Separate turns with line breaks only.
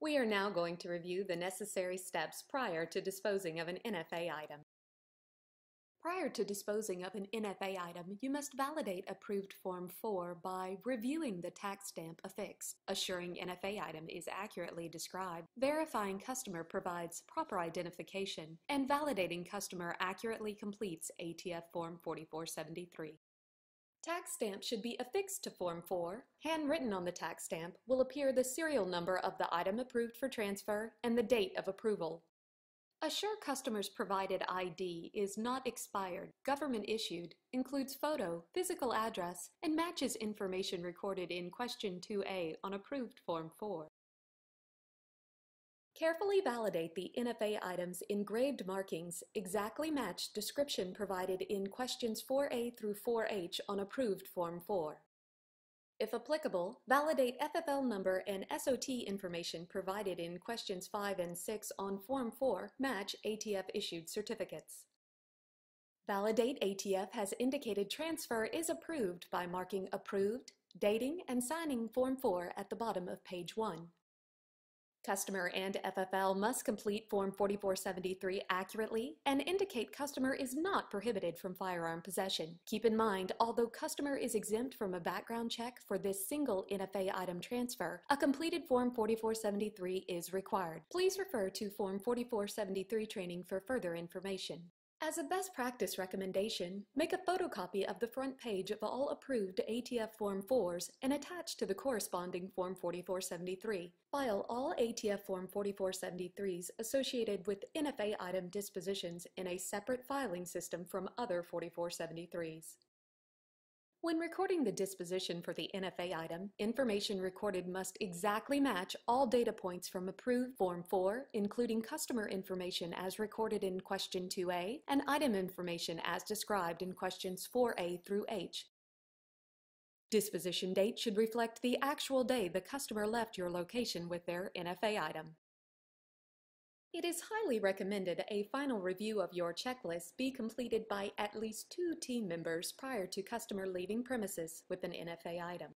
We are now going to review the necessary steps prior to disposing of an NFA item. Prior to disposing of an NFA item, you must validate approved Form 4 by reviewing the tax stamp affixed, assuring NFA item is accurately described, verifying customer provides proper identification, and validating customer accurately completes ATF Form 4473. Tax stamp should be affixed to Form 4. Handwritten on the tax stamp will appear the serial number of the item approved for transfer and the date of approval. Assure customers' provided ID is not expired, government issued, includes photo, physical address, and matches information recorded in Question 2A on approved Form 4. Carefully validate the NFA item's engraved markings exactly match description provided in questions 4A through 4H on approved Form 4. If applicable, validate FFL number and SOT information provided in questions 5 and 6 on Form 4 match ATF-issued certificates. Validate ATF has indicated transfer is approved by marking Approved, dating, and signing Form 4 at the bottom of page 1. Customer and FFL must complete Form 4473 accurately and indicate customer is not prohibited from firearm possession. Keep in mind, although customer is exempt from a background check for this single NFA item transfer, a completed Form 4473 is required. Please refer to Form 4473 training for further information. As a best practice recommendation, make a photocopy of the front page of all approved ATF Form 4s and attach to the corresponding Form 4473. File all ATF Form 4473s associated with NFA item dispositions in a separate filing system from other 4473s. When recording the disposition for the NFA item, information recorded must exactly match all data points from approved Form 4, including customer information as recorded in Question 2A and item information as described in Questions 4A through H. Disposition date should reflect the actual day the customer left your location with their NFA item. It is highly recommended a final review of your checklist be completed by at least two team members prior to customer leaving premises with an NFA item.